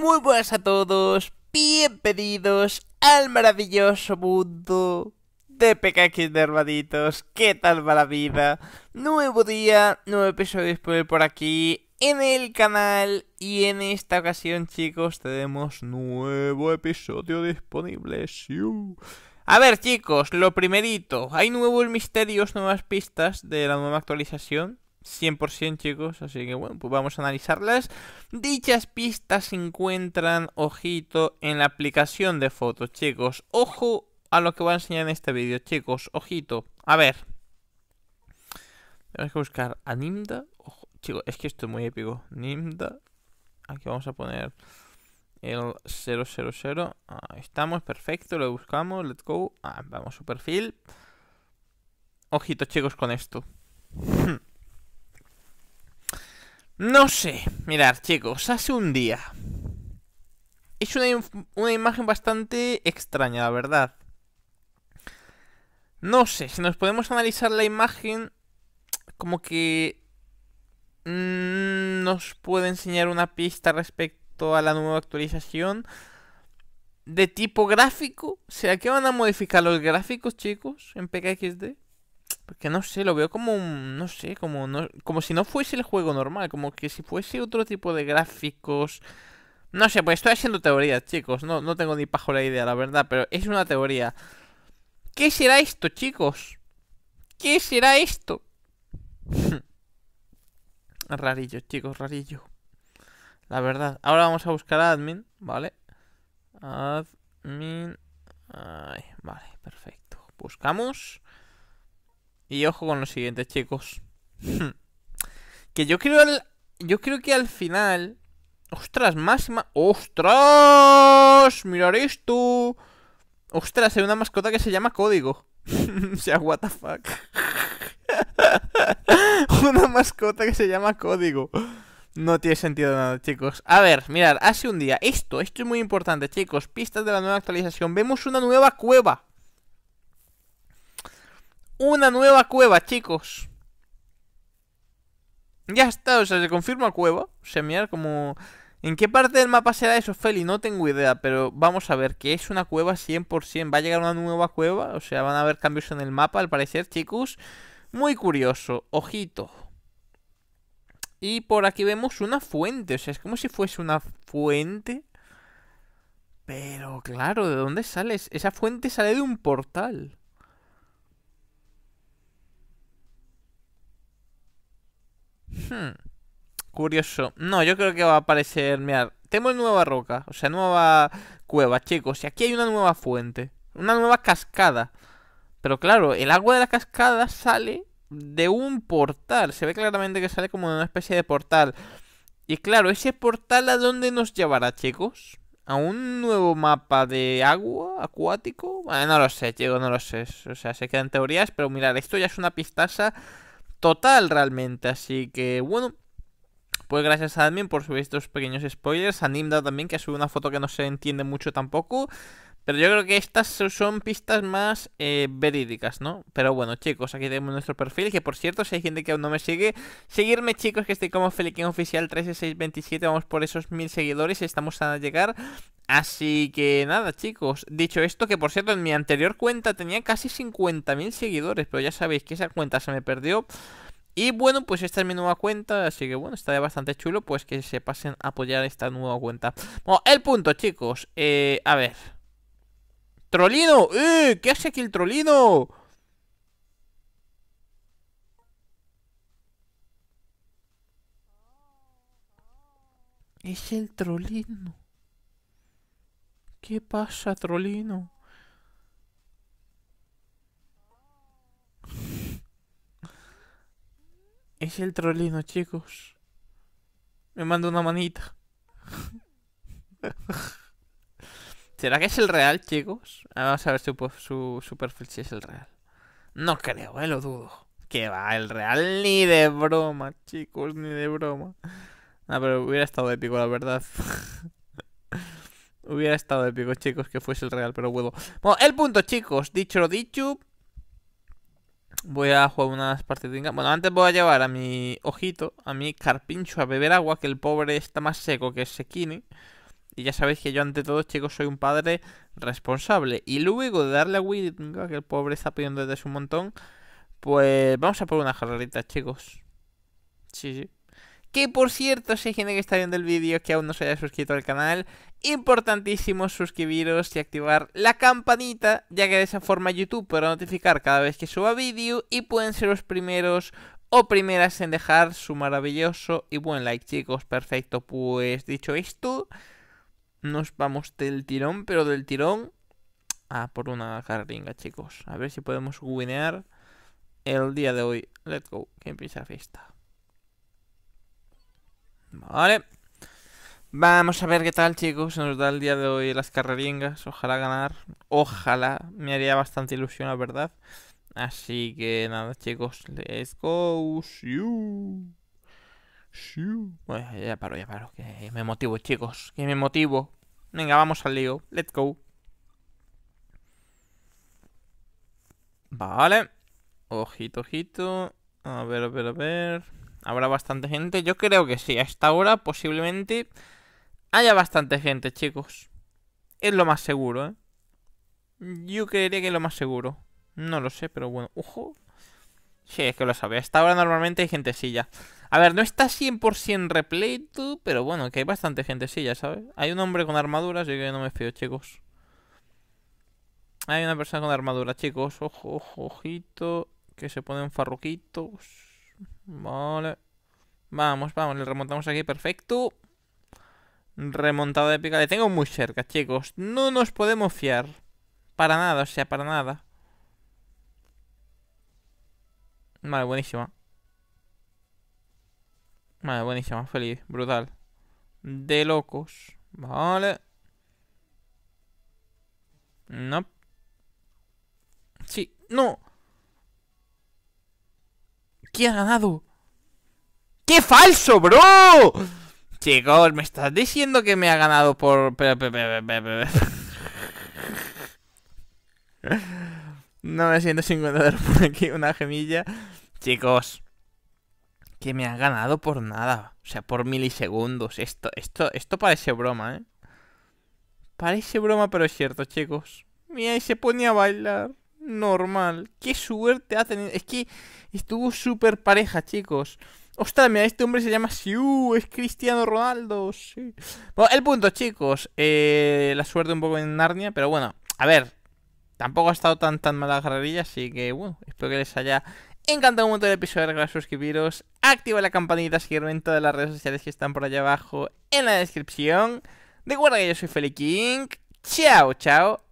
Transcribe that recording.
Muy buenas a todos, bienvenidos al maravilloso mundo de PKX de hermanitos. ¿Qué tal va la vida? Nuevo día, nuevo episodio disponible por aquí en el canal y en esta ocasión chicos tenemos nuevo episodio disponible. A ver chicos, lo primerito, hay nuevos misterios, nuevas pistas de la nueva actualización 100% chicos, así que bueno, pues vamos a analizarlas. Dichas pistas se encuentran, ojito, en la aplicación de fotos, chicos. Ojo a lo que voy a enseñar en este vídeo, chicos, ojito. A ver. Tenemos que buscar a Nimda. Chicos, es que esto es muy épico. Nimda. Aquí vamos a poner el 000. Ahí estamos, perfecto, lo buscamos, let's go. Ah, vamos su perfil. Ojito, chicos, con esto. No sé, mirad chicos, hace un día. Es una, una, imagen bastante extraña, la verdad. No sé, si nos podemos analizar la imagen Como que mmm, Nos puede enseñar una pista respecto a la nueva actualización De tipo gráfico. ¿Será que van a modificar los gráficos chicos en PKXD? Porque no sé, lo veo como un, no sé, como no, como si no fuese el juego normal, como que si fuese otro tipo de gráficos. No sé, pues estoy haciendo teorías, chicos, no, no tengo ni pajo la idea, la verdad, pero es una teoría. ¿Qué será esto, chicos? ¿Qué será esto? rarillo, chicos, rarillo. La verdad. Ahora vamos a buscar a admin, ¿vale? Admin. Vale, perfecto. Buscamos. Y ojo con lo siguiente, chicos. que yo creo yo creo que al final ostras, máxima, ostras, mirar esto. Ostras, hay una mascota que se llama Código. o sea, what the fuck. una mascota que se llama Código. No tiene sentido nada, chicos. A ver, mirad, hace un día. Esto, esto es muy importante, chicos. Pistas de la nueva actualización. Vemos una nueva cueva una nueva cueva, chicos. Ya está, o sea, se confirma cueva. O sea, mirar como... ¿En qué parte del mapa será eso, Feli? No tengo idea, pero vamos a ver que es una cueva 100%. ¿Va a llegar una nueva cueva? O sea, van a haber cambios en el mapa, al parecer, chicos. Muy curioso. Ojito. Y por aquí vemos una fuente. O sea, es como si fuese una fuente. Pero, claro, ¿de dónde sale? Esa fuente sale de un portal. Hmm. Curioso. No, yo creo que va a aparecer... Mirad, tenemos nueva roca. O sea, nueva cueva, chicos. Y aquí hay una nueva fuente. Una nueva cascada. Pero claro, el agua de la cascada sale de un portal. Se ve claramente que sale como de una especie de portal. Y claro, ese portal a dónde nos llevará, chicos? ¿A un nuevo mapa de agua acuático? Bueno, no lo sé, chicos, no lo sé. O sea, se quedan teorías, pero mirad, esto ya es una pistaza total realmente. Así que bueno, pues gracias a Admin por subir estos pequeños spoilers. A Nimda también, que ha subido una foto que no se entiende mucho tampoco. Pero yo creo que estas son pistas más eh, verídicas, ¿no? Pero bueno, chicos, aquí tenemos nuestro perfil. Que por cierto, si hay gente que aún no me sigue, seguirme, chicos, que estoy como Feliquín Oficial 13627. Vamos por esos mil seguidores estamos a llegar. Así que nada, chicos. Dicho esto, que por cierto, en mi anterior cuenta tenía casi 50.000 seguidores. Pero ya sabéis que esa cuenta se me perdió. Y bueno, pues esta es mi nueva cuenta, así que bueno, está bastante chulo, pues que se pasen a apoyar esta nueva cuenta. Bueno, el punto, chicos, eh, a ver, ¡Trolino! ¡Eh! ¿Qué hace aquí el trolino? Es el trolino. ¿Qué pasa, trolino? Es el trolino, chicos. Me manda una manita. ¿Será que es el real, chicos? Vamos a ver su, su, su si es el real. No creo, eh, lo dudo. Que va, el real ni de broma, chicos, ni de broma. Ah, pero hubiera estado épico, la verdad. hubiera estado épico, chicos, que fuese el real, pero bueno. Bueno, el punto, chicos. Dicho lo dicho. Voy a jugar unas partidas. Bueno, antes voy a llevar a mi ojito, a mi carpincho a beber agua, que el pobre está más seco que Sekini. Y ya sabéis que yo ante todo, chicos, soy un padre responsable. Y luego de darle a Winga, que el pobre está pidiendo desde un montón, pues vamos a por una jarrerita, chicos. Sí, sí. Que por cierto, si hay gente que está viendo el vídeo que aún no se haya suscrito al canal, importantísimo suscribiros y activar la campanita, ya que de esa forma YouTube podrá notificar cada vez que suba vídeo y pueden ser los primeros o primeras en dejar su maravilloso y buen like, chicos. Perfecto, pues dicho esto, nos vamos del tirón, pero del tirón a por una carringa, chicos. A ver si podemos winear el día de hoy. Let's go, que empieza la fiesta. Vale. Vamos a ver qué tal, chicos. Nos da el día de hoy las carreringas. Ojalá ganar. Ojalá. Me haría bastante ilusión, la verdad. Así que nada, chicos. Let's go. Bueno, ya paro, ya paro. Que me motivo, chicos. Que me motivo. Venga, vamos al lío. Let's go. Vale. Ojito, ojito. A ver, a ver, a ver. ¿Habrá bastante gente? Yo creo que sí. A esta hora posiblemente haya bastante gente, chicos. Es lo más seguro, ¿eh? Yo creería que es lo más seguro. No lo sé, pero bueno. ¡Ojo! Sí, es que lo sabe. A esta hora normalmente hay gentecilla. A ver, no está 100% repleto, pero bueno, que hay bastante gentecilla, ¿sabes? Hay un hombre con armadura, así que no me fío, chicos. Hay una persona con armadura, chicos. Ojo, ojo, ojito. Que se pone un farruquito. Vale. Vamos, vamos, le remontamos aquí, perfecto. Remontada épica. Le tengo muy cerca, chicos. No nos podemos fiar. Para nada, o sea, para nada. Vale, buenísima. Vale, buenísima, feliz, brutal. De locos. Vale. No. Sí, no. ¿Qué ha ganado? ¡Qué falso, bro! Chicos, me estás diciendo que me ha ganado por... 950 euros por aquí, una gemilla. Chicos, que me ha ganado por nada. O sea, por milisegundos. Esto, esto, esto parece broma, ¿eh? Parece broma, pero es cierto, chicos. Mira, y se pone a bailar normal. Qué suerte ha tenido. Es que estuvo súper pareja, chicos. Ostras, mira, este hombre se llama Siu, es Cristiano Ronaldo. Sí. Bueno, el punto, chicos. Eh, la suerte un poco en Narnia, pero bueno, a ver. Tampoco ha estado tan tan mala la carrerilla, así que bueno, espero que les haya encantado un montón el episodio. Recuerda suscribiros, activa la campanita, seguirme en todas las redes sociales que están por allá abajo en la descripción. Recuerda que yo soy Feli King. Chao, chao.